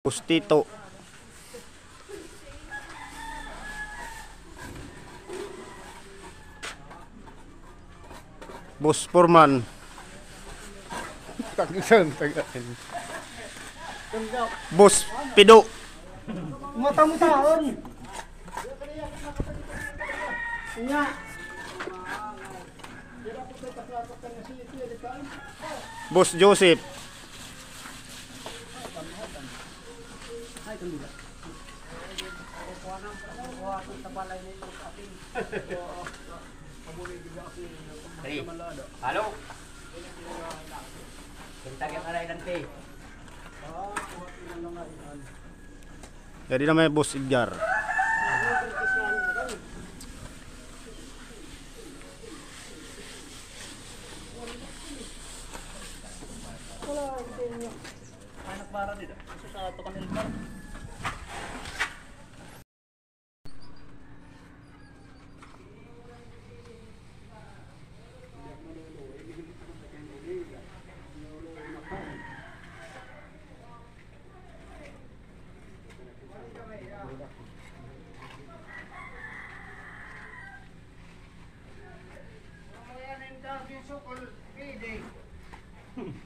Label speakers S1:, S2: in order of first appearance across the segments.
S1: Gustito
S2: bus Purman,
S1: bus Pido
S2: Matamu tahun Joseph.
S1: Boss Joseph.
S3: Hey, halo. Kentagyan ka na ilanti.
S1: Jadi namanya Bos Ijar.
S3: Anak para dito. Kasi sa so all day.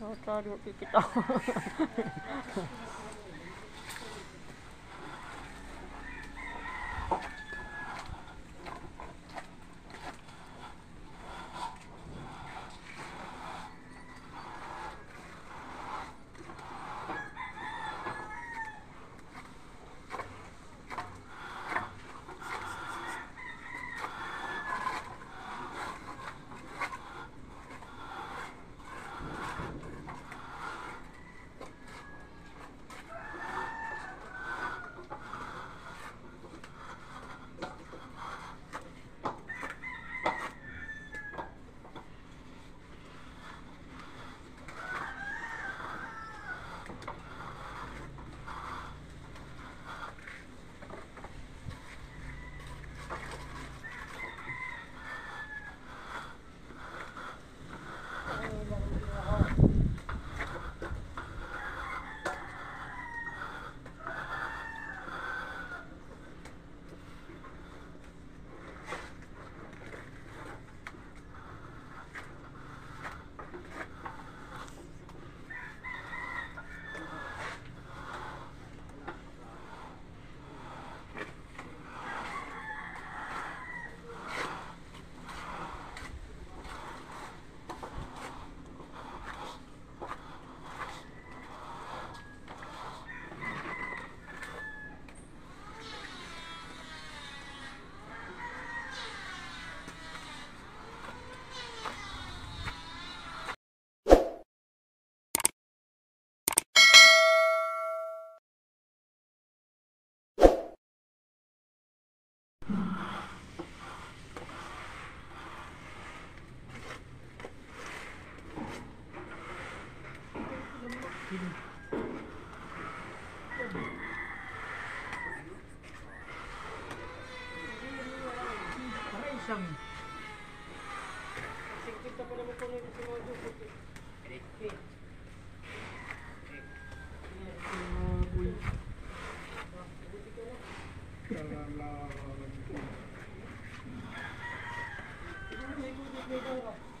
S3: Nakakaliwa kikita.
S4: Ang baklawan na. Nakakari mo kikita.
S5: Oh,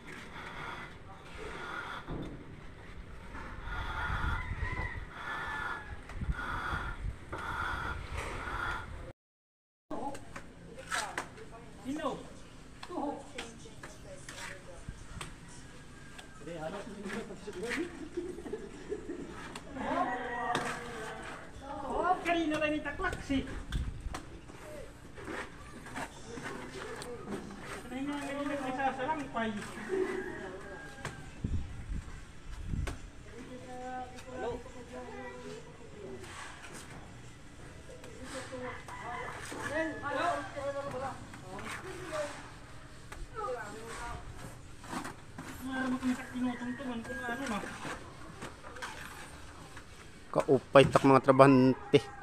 S5: rin itaklak si. Kanina rin nagsasalampay. Marami kong sa tinutungtungan kung ano na.
S6: Kaupay tak mga trabahante.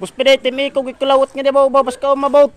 S6: Bus pede timi ko gikulawot nga di ba babas ka umabot.